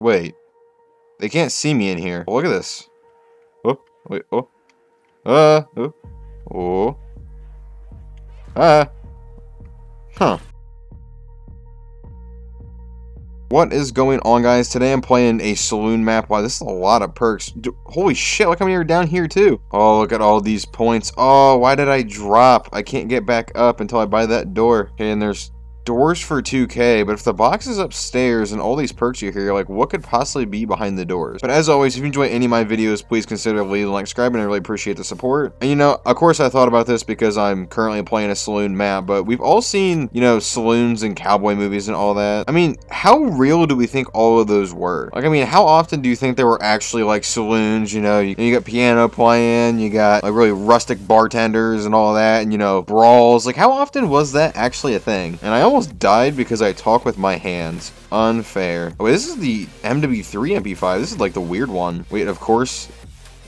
Wait. They can't see me in here. Look at this. Oh, wait, oh. Uh, oh. Oh. Ah. Huh. What is going on, guys? Today I'm playing a saloon map. Wow, this is a lot of perks. holy shit, look how many are down here, too. Oh, look at all these points. Oh, why did I drop? I can't get back up until I buy that door. Okay, and there's doors for 2k, but if the box is upstairs and all these perks you hear, like, what could possibly be behind the doors? But as always, if you enjoy any of my videos, please consider leaving a like, subscribing, I really appreciate the support. And you know, of course I thought about this because I'm currently playing a saloon map, but we've all seen, you know, saloons and cowboy movies and all that. I mean, how real do we think all of those were? Like, I mean, how often do you think there were actually, like, saloons, you know, you, you got piano playing, you got, like, really rustic bartenders and all that, and, you know, brawls. Like, how often was that actually a thing? And I almost almost died because I talk with my hands. Unfair. Wait, this is the MW3 MP5. This is like the weird one. Wait, of course,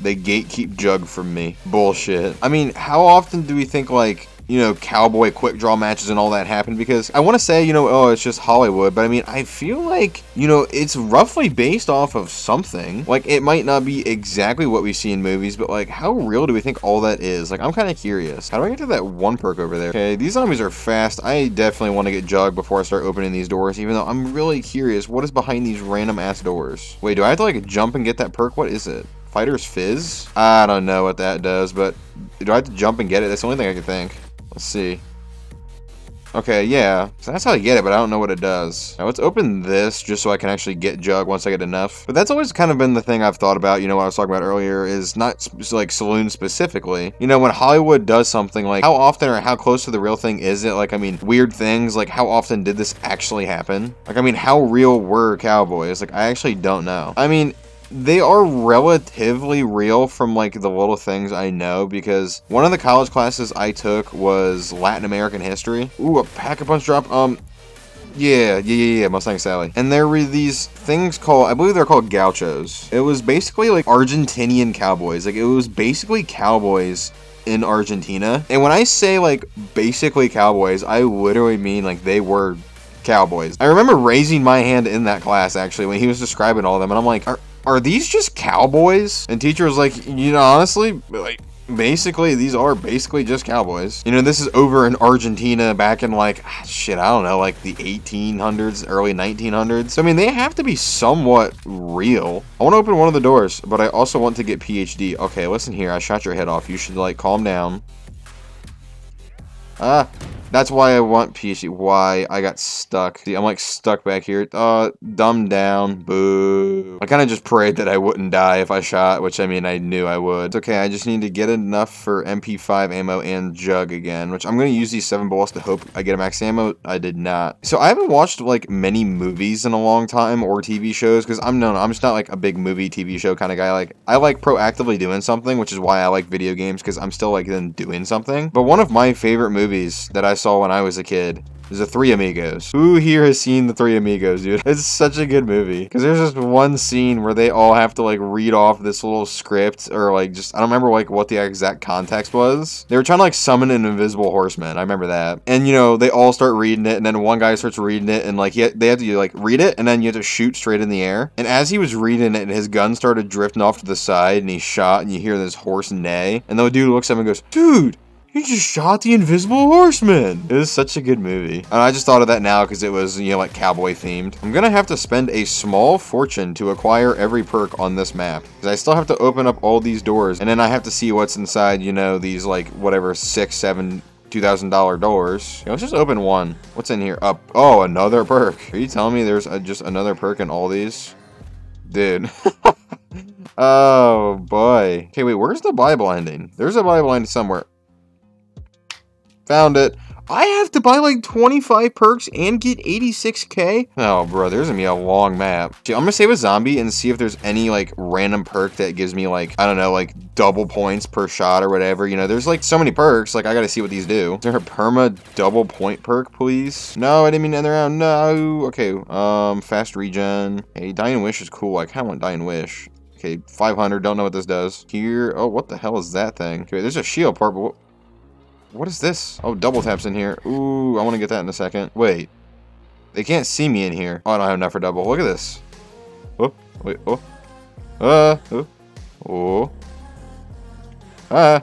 they gatekeep Jug from me. Bullshit. I mean, how often do we think, like, you know, cowboy quick draw matches and all that happened because I want to say, you know, oh, it's just Hollywood, but I mean, I feel like, you know, it's roughly based off of something. Like, it might not be exactly what we see in movies, but like, how real do we think all that is? Like, I'm kind of curious. How do I get to that one perk over there? Okay, these zombies are fast. I definitely want to get Jug before I start opening these doors, even though I'm really curious what is behind these random ass doors. Wait, do I have to like jump and get that perk? What is it? Fighter's Fizz? I don't know what that does, but do I have to jump and get it? That's the only thing I can think. Let's see. Okay, yeah. So that's how I get it, but I don't know what it does. Now let's open this just so I can actually get Jug once I get enough. But that's always kind of been the thing I've thought about, you know, what I was talking about earlier, is not like Saloon specifically. You know, when Hollywood does something, like how often or how close to the real thing is it? Like, I mean, weird things, like how often did this actually happen? Like, I mean, how real were cowboys? Like, I actually don't know. I mean, they are relatively real from like the little things I know because one of the college classes I took was Latin American history. Ooh, a pack a punch drop. Um, yeah, yeah, yeah, yeah, Mustang Sally. And there were these things called, I believe they're called gauchos. It was basically like Argentinian cowboys. Like it was basically cowboys in Argentina. And when I say like basically cowboys, I literally mean like they were cowboys. I remember raising my hand in that class actually when he was describing all of them and I'm like, are, are these just cowboys? And teacher was like, you know, honestly, like, basically these are basically just cowboys. You know this is over in argentina back in like ah, shit i don't know like the 1800s early 1900s so i mean they have to be somewhat real. I want to open one of the doors but i also want to get phd okay listen here i shot your head off. You should like calm down. Ah that's why I want PhD. Why I got stuck. See, I'm like stuck back here. Uh, dumb down. Boo. I kind of just prayed that I wouldn't die if I shot, which I mean, I knew I would. It's okay. I just need to get enough for MP5 ammo and jug again, which I'm going to use these seven bullets to hope I get a max ammo. I did not. So I haven't watched like many movies in a long time or TV shows because I'm no, I'm just not like a big movie TV show kind of guy. Like I like proactively doing something, which is why I like video games because I'm still like then doing something. But one of my favorite movies that I saw when I was a kid is The Three Amigos. Who here has seen The Three Amigos, dude? It's such a good movie. Because there's just one scene where they all have to, like, read off this little script, or, like, just, I don't remember, like, what the exact context was. They were trying to, like, summon an invisible horseman. I remember that. And, you know, they all start reading it, and then one guy starts reading it, and, like, he, they have to, like, read it, and then you have to shoot straight in the air. And as he was reading it, his gun started drifting off to the side, and he shot, and you hear this horse neigh. And the dude looks him and goes, Dude! He just shot the Invisible Horseman. It was such a good movie. And I just thought of that now because it was, you know, like cowboy themed. I'm going to have to spend a small fortune to acquire every perk on this map. Because I still have to open up all these doors. And then I have to see what's inside, you know, these like whatever six, seven, $2,000 doors. let's just open one. What's in here? Up. Oh, another perk. Are you telling me there's a, just another perk in all these? Dude. oh, boy. Okay, wait, where's the buyable ending? There's a buyable ending somewhere. Found it. I have to buy like 25 perks and get 86k? Oh, bro, there's gonna be a long map. I'm gonna save a zombie and see if there's any like random perk that gives me like, I don't know, like double points per shot or whatever. You know, there's like so many perks. Like, I gotta see what these do. Is there a perma double point perk, please? No, I didn't mean to end the round. No. Okay, um, fast regen. Hey, Dying Wish is cool. I kinda want Dying Wish. Okay, 500. Don't know what this does. Here. Oh, what the hell is that thing? Okay, there's a shield part, but what is this? Oh, double taps in here. Ooh, I want to get that in a second. Wait. They can't see me in here. Oh, I don't have enough for double. Look at this. Wait, oh. Uh, oh. Oh. Ah.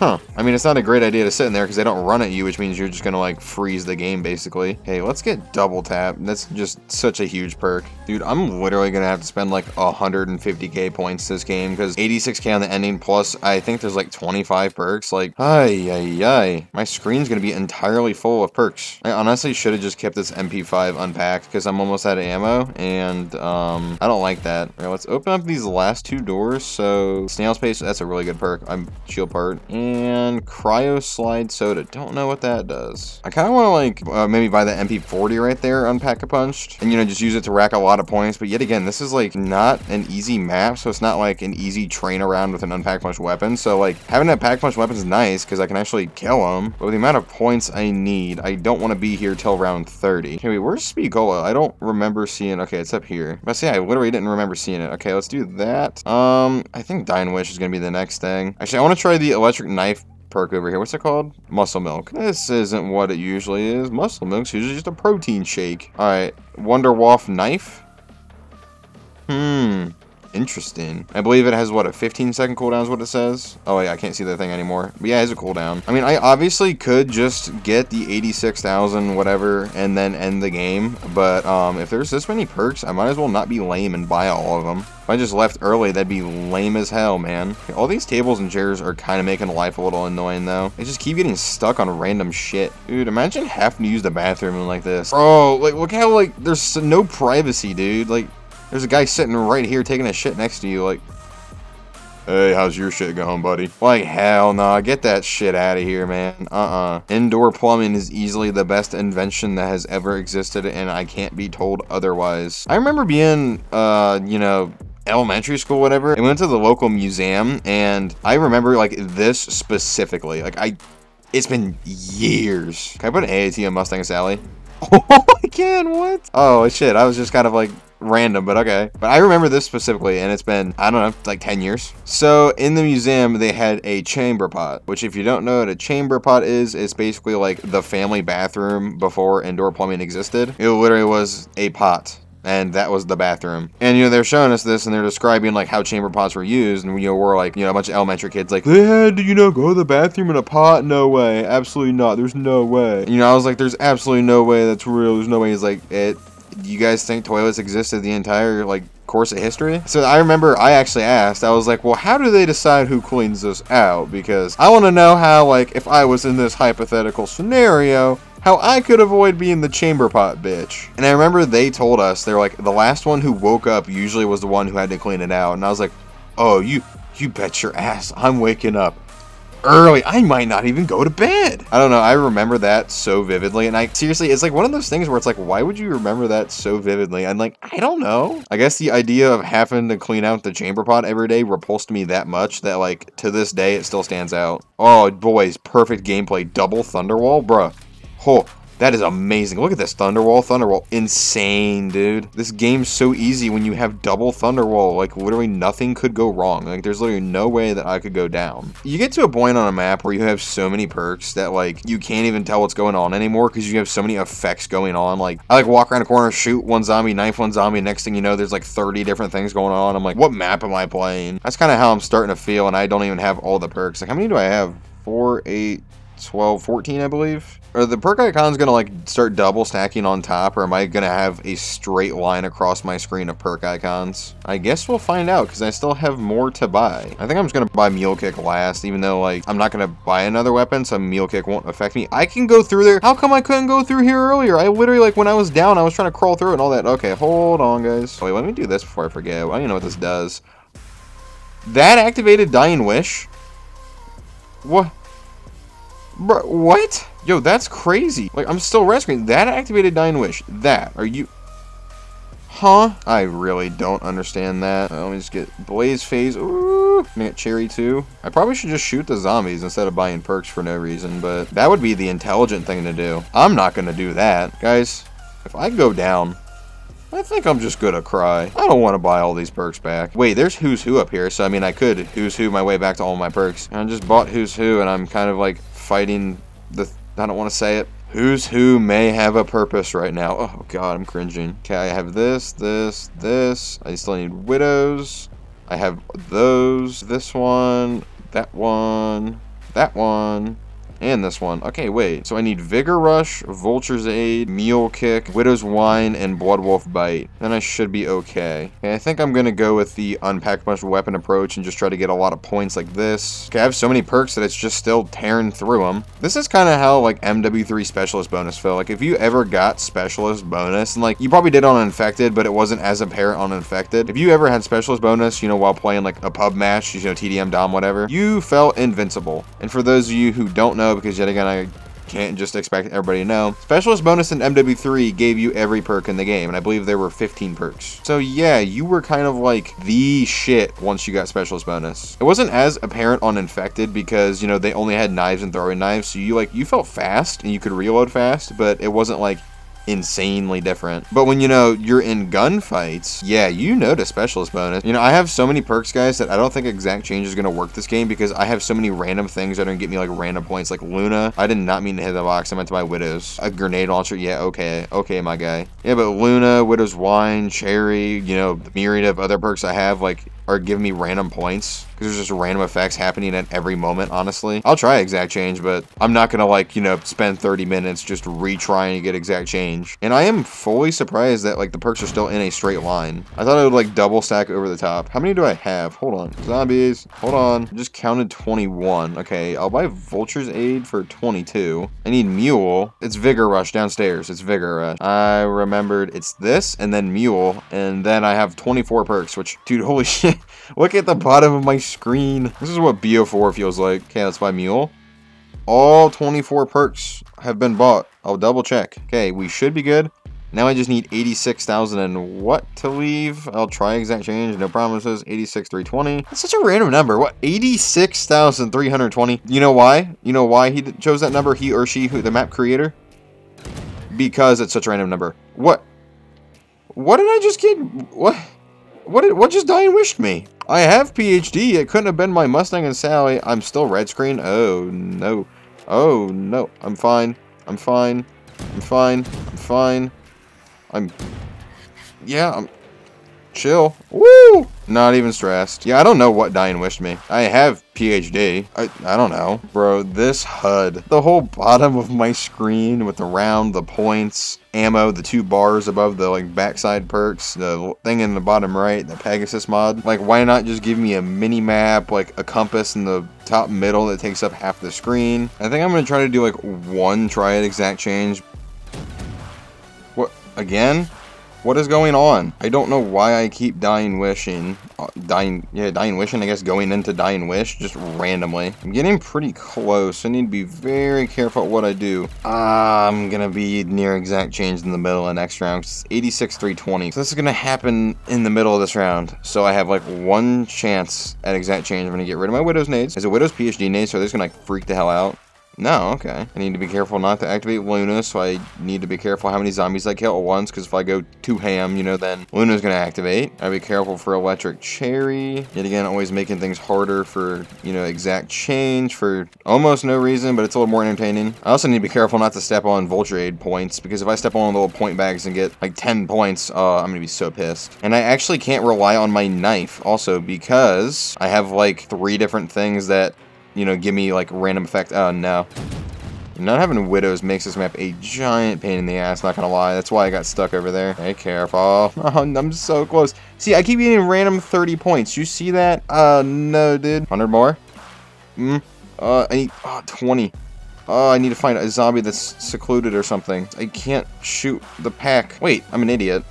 Huh. I mean, it's not a great idea to sit in there because they don't run at you, which means you're just going to, like, freeze the game, basically. Hey, let's get double tap. That's just such a huge perk. Dude, I'm literally going to have to spend, like, 150k points this game because 86k on the ending, plus I think there's, like, 25 perks. Like, ay, ay, ay. My screen's going to be entirely full of perks. I honestly should have just kept this MP5 unpacked because I'm almost out of ammo, and, um, I don't like that. All right, let's open up these last two doors. So, snail's pace, that's a really good perk. I'm shield part. And and Cryo Slide Soda. Don't know what that does. I kind of want to like uh, maybe buy the MP40 right there, Unpack a Punched, and you know just use it to rack a lot of points. But yet again, this is like not an easy map, so it's not like an easy train around with an Unpack Punch weapon. So like having that Pack Punch weapon is nice because I can actually kill them. But with the amount of points I need, I don't want to be here till round 30. Okay, wait, where's Speed Cola? I don't remember seeing. Okay, it's up here. But see, I literally didn't remember seeing it. Okay, let's do that. Um, I think Dying Wish is gonna be the next thing. Actually, I want to try the electric knife perk over here. What's it called? Muscle milk. This isn't what it usually is. Muscle milk's usually just a protein shake. Alright. Wonder Waff knife? Hmm. Interesting. I believe it has, what, a 15 second cooldown is what it says? Oh, yeah, I can't see the thing anymore. But yeah, it has a cooldown. I mean, I obviously could just get the 86,000 whatever and then end the game. But um, if there's this many perks, I might as well not be lame and buy all of them. If I just left early, that'd be lame as hell, man. All these tables and chairs are kind of making life a little annoying, though. They just keep getting stuck on random shit. Dude, imagine having to use the bathroom like this. Bro, like, look how, like, there's no privacy, dude. Like, there's a guy sitting right here taking a shit next to you, like, Hey, how's your shit going, buddy? Like, hell nah, get that shit out of here, man. Uh-uh. Indoor plumbing is easily the best invention that has ever existed, and I can't be told otherwise. I remember being, uh, you know, elementary school, whatever, I went to the local museum, and I remember, like, this specifically. Like, I... It's been years. Can I put an AAT on Mustang Sally? Oh, I can, what? Oh, shit, I was just kind of, like, random, but okay. But I remember this specifically, and it's been, I don't know, like 10 years. So in the museum, they had a chamber pot, which if you don't know what a chamber pot is, it's basically like the family bathroom before indoor plumbing existed. It literally was a pot and that was the bathroom. And you know they're showing us this, and they're describing like how chamber pots were used, and you know we're like you know a bunch of elementary kids like they had to you know go to the bathroom in a pot. No way, absolutely not. There's no way. You know I was like, there's absolutely no way that's real. There's no way. He's like it you guys think toilets existed the entire like course of history? So I remember I actually asked, I was like, well, how do they decide who cleans this out? Because I want to know how, like, if I was in this hypothetical scenario, how I could avoid being the chamber pot bitch. And I remember they told us, they're like, the last one who woke up usually was the one who had to clean it out. And I was like, oh, you, you bet your ass I'm waking up early. I might not even go to bed. I don't know. I remember that so vividly. And I seriously, it's like one of those things where it's like, why would you remember that so vividly? I'm like, I don't know. I guess the idea of having to clean out the chamber pot every day repulsed me that much that like to this day it still stands out. Oh, boys, perfect gameplay. Double Thunderwall, bruh. Oh, that is amazing. Look at this Thunderwall. Thunderwall. Insane, dude. This game's so easy when you have double Thunderwall. Like, literally nothing could go wrong. Like, there's literally no way that I could go down. You get to a point on a map where you have so many perks that, like, you can't even tell what's going on anymore because you have so many effects going on. Like, I, like, walk around a corner, shoot one zombie, knife one zombie. Next thing you know, there's, like, 30 different things going on. I'm like, what map am I playing? That's kind of how I'm starting to feel, and I don't even have all the perks. Like, how many do I have? Four, eight, 12, 14, I believe. Are the perk icons going to like start double stacking on top or am I going to have a straight line across my screen of perk icons? I guess we'll find out because I still have more to buy. I think I'm just going to buy Mule Kick last even though like I'm not going to buy another weapon so Mule Kick won't affect me. I can go through there. How come I couldn't go through here earlier? I literally like when I was down I was trying to crawl through and all that. Okay, hold on guys. Wait, let me do this before I forget. I don't even know what this does. That activated Dying Wish? What? Bro, what? Yo, that's crazy. Like, I'm still rescuing. That activated Dying Wish. That. Are you... Huh? I really don't understand that. Uh, let me just get Blaze Phase. Ooh. get Cherry too. I probably should just shoot the zombies instead of buying perks for no reason, but that would be the intelligent thing to do. I'm not to do that. Guys, if I go down, I think I'm just gonna cry. I don't want to buy all these perks back. Wait, there's Who's Who up here, so I mean I could Who's Who my way back to all my perks. I just bought Who's Who, and I'm kind of like fighting the, I don't want to say it, Who's who may have a purpose right now. Oh god, I'm cringing. Okay, I have this, this, this. I still need widows. I have those, this one, that one, that one, and this one. Okay, wait. So I need Vigor Rush, Vulture's Aid, Mule Kick, Widow's Wine, and Blood Wolf Bite. Then I should be okay. okay I think I'm going to go with the Unpack Punch Weapon approach and just try to get a lot of points like this. Okay, I have so many perks that it's just still tearing through them. This is kind of how, like, MW3 Specialist bonus feel. Like, if you ever got Specialist bonus, and, like, you probably did on Infected, but it wasn't as apparent on Infected. If you ever had Specialist bonus, you know, while playing, like, a pub match, you know, TDM, Dom, whatever, you felt invincible. And for those of you who don't know, because yet again I can't just expect everybody to know. Specialist bonus in MW3 gave you every perk in the game, and I believe there were 15 perks. So yeah, you were kind of like the shit once you got Specialist bonus. It wasn't as apparent on Infected because, you know, they only had knives and throwing knives, so you like, you felt fast and you could reload fast, but it wasn't like insanely different. But when you know you're in gunfights, yeah, you notice specialist bonus. You know, I have so many perks, guys, that I don't think exact change is gonna work this game because I have so many random things that are gonna get me like random points. Like Luna, I did not mean to hit the box. I meant to buy Widows. A grenade launcher, yeah, okay, okay, my guy. Yeah, but Luna, Widow's Wine, Cherry, you know, the myriad of other perks I have, like are giving me random points because there's just random effects happening at every moment, honestly. I'll try exact change, but I'm not gonna like, you know, spend 30 minutes just retrying to get exact change. And I am fully surprised that like the perks are still in a straight line. I thought it would like double stack over the top. How many do I have? Hold on. Zombies. Hold on. Just counted 21. Okay, I'll buy Vulture's Aid for 22. I need Mule. It's Vigor Rush downstairs. It's Vigor Rush. I remembered it's this and then Mule. And then I have 24 perks, which, dude, holy shit. Look at the bottom of my screen. This is what BO4 feels like. Okay, let's buy Mule. All 24 perks have been bought. I'll double check. Okay, we should be good. Now I just need 86,000 and what to leave? I'll try exact change. No promises. 86,320. That's such a random number. What? 86,320. You know why? You know why he chose that number? He or she, who the map creator? Because it's such a random number. What? What did I just get? What? What did, what just dying wished me? I have PhD. It couldn't have been my Mustang and Sally. I'm still red screen. Oh, no. Oh, no. I'm fine. I'm fine. I'm fine. I'm fine. I'm... Yeah, I'm... Chill. Woo! Not even stressed. Yeah, I don't know what dying wished me. I have PhD. I, I don't know. Bro, this HUD. The whole bottom of my screen with the round, the points, ammo, the two bars above the like backside perks, the thing in the bottom right, the Pegasus mod. Like, why not just give me a mini map, like a compass in the top middle that takes up half the screen? I think I'm to try to do like one try at exact change. What? Again? What is going on? I don't know why I keep dying wishing. Uh, dying, yeah, dying wishing, I guess, going into dying wish just randomly. I'm getting pretty close. I need to be very careful what I do. Uh, I'm to be near exact change in the middle of the next round. It's 86 320. So this is to happen in the middle of this round. So I have like one chance at exact change. I'm to get rid of my Widow's nades. Is a Widow's PhD nade, so they're just to like freak the hell out. No, okay. I need to be careful not to activate Luna, so I need to be careful how many zombies I kill at once, because if I go too ham, you know, then Luna's going to activate. I'll be careful for Electric Cherry. Yet again, always making things harder for, you know, exact change for almost no reason, but it's a little more entertaining. I also need to be careful not to step on Vulture Aid points, because if I step on the little point bags and get like 10 points, uh, I'm going to be so pissed. And I actually can't rely on my knife also, because I have like three different things that you know, give me like random effect. Oh no. Not having widows makes this map a giant pain in the ass, not gonna lie. That's why I got stuck over there. Hey, careful. Oh, I'm so close. See, I keep getting random 30 points. You see that? Uh, no, dude. 100 more? Hmm. Uh, I need, oh, 20. Oh, I need to find a zombie that's secluded or something. I can't shoot the pack. Wait, I'm an idiot.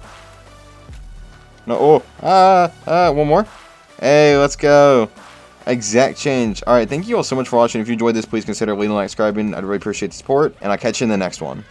No, oh, ah, uh, uh, one more. Hey, let's go. Exact change. Alright, thank you all so much for watching. If you enjoyed this, please consider leaving a like, subscribing. I'd really appreciate the support. And I'll catch you in the next one.